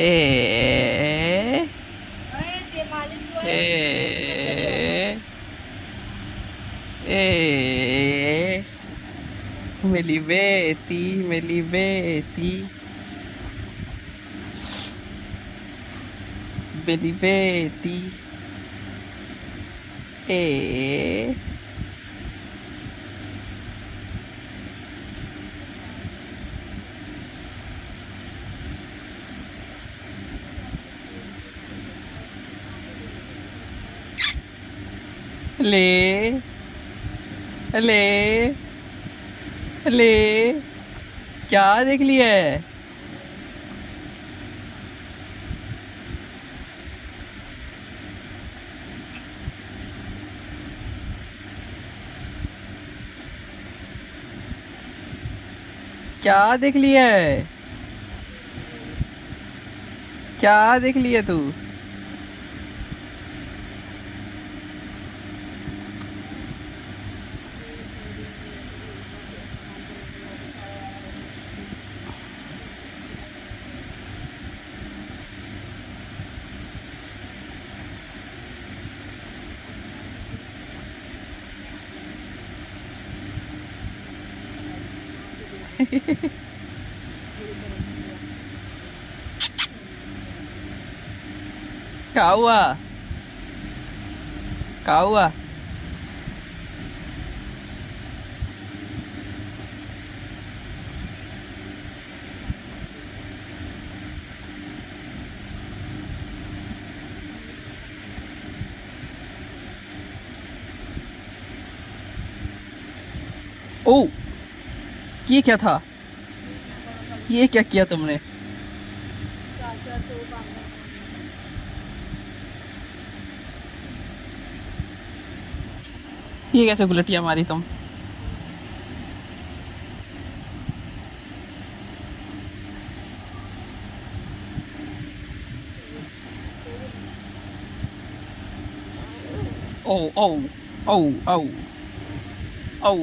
E... E... E... Me li vedi, me li vedi. Me li vedi. E... ले ले ले। क्या देख लिया है? क्या देख लिया है? क्या देख लिया तू? 嘿嘿嘿嘿啊搞啊哦。ये क्या था? ये क्या किया तुमने? ये कैसे गुलटिया मारी तुम? ओ ओ ओ ओ ओ